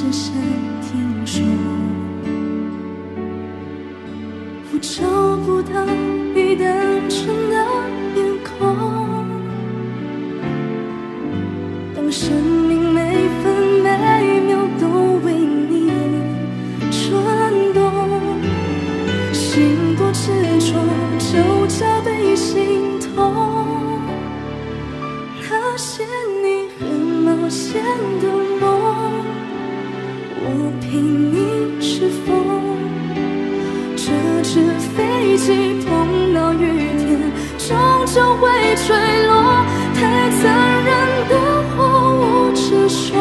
深深听说我找不到你单纯的面孔当生命每分每秒都为你转动心多执着就加倍心痛那些你很冒险的梦我拼命是风，这只飞机碰到雨天，终究会坠落。太残忍的话，我只说。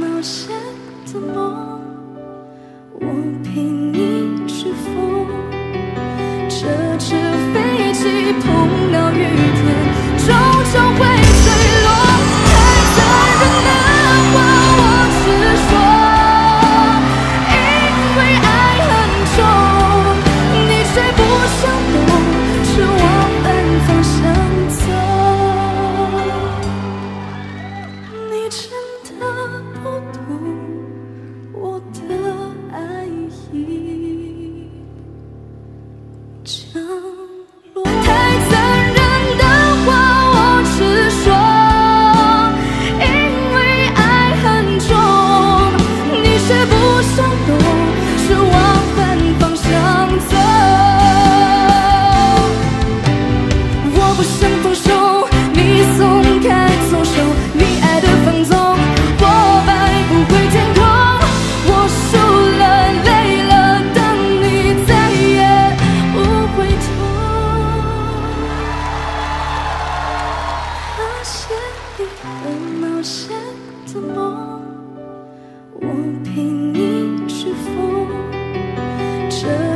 冒险的梦我陪你去疯。这纸飞机碰到雨天终究会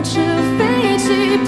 纸飞机